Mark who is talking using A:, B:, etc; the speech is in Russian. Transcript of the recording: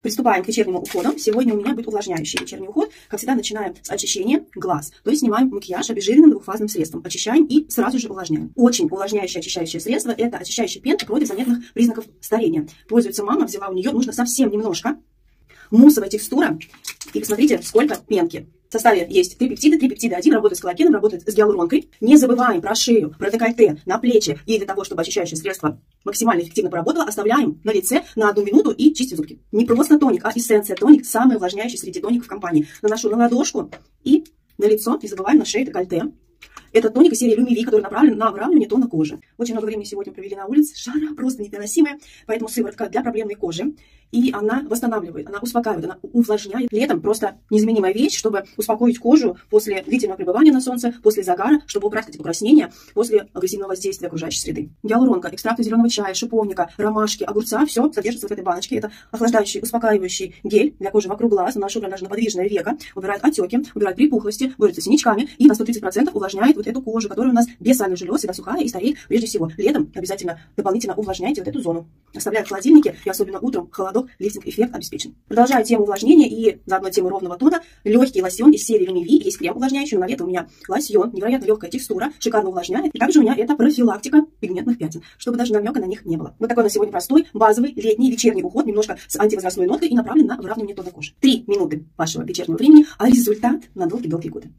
A: Приступаем к вечернему уходу. Сегодня у меня будет увлажняющий вечерний уход. Как всегда, начинаем с очищения глаз. То есть снимаем макияж обезжиренным двухфазным средством. Очищаем и сразу же увлажняем. Очень увлажняющее очищающее средство – это очищающий пен против заметных признаков старения. Пользуется мама, взяла у нее, нужно совсем немножко. Муссовая текстура. И посмотрите, сколько пенки. В составе есть три пептида. Три пептида. Один работает с коллагеном, работает с гиалуронкой. Не забываем про шею, про декольте, на плечи. И для того, чтобы очищающее средство максимально эффективно поработало, оставляем на лице на одну минуту и чистим зубки. Не просто тоник, а эссенция тоник, самый увлажняющий среди тоников в компании. Наношу на ладошку и на лицо. Не забываем на шею, декольте. Это тоник из серии Люмиви, который направлен на выравнивание тона кожи. Очень много времени сегодня провели на улице, жара просто непереносимая, поэтому сыворотка для проблемной кожи. И она восстанавливает, она успокаивает, она увлажняет. Летом просто незаменимая вещь, чтобы успокоить кожу после длительного пребывания на солнце, после загара, чтобы убрать эти покраснения, после агрессивного воздействия окружающей среды. Гиалуронка, экстракты зеленого чая, шиповника, ромашки, огурца, все содержится в этой баночке. Это охлаждающий, успокаивающий гель для кожи вокруг глаз, наношу даже на подвижное веко, убирает отеки, убирает припухлости, борется с синячками и на 130% увлажняет вот эту кожу, которая у нас без сальных желез, всегда сухая и стареет прежде всего. Летом обязательно дополнительно увлажняйте вот эту зону. Оставляю в холодильнике и особенно утром холодок, лифтинг-эффект обеспечен. Продолжаю тему увлажнения и заодно тему ровного тона. Легкий лосьон из серии Люмиви. Есть крем увлажняющий, на лето у меня лосьон, невероятно легкая текстура, шикарно увлажняет. И также у меня это профилактика пигментных пятен, чтобы даже намека на них не было. Вот такой на сегодня простой, базовый, летний, вечерний уход, немножко с антивозрастной ноткой и направлен на выравнивание тона кожи. Три минуты вашего вечернего времени, а результат на долгие-долгие годы.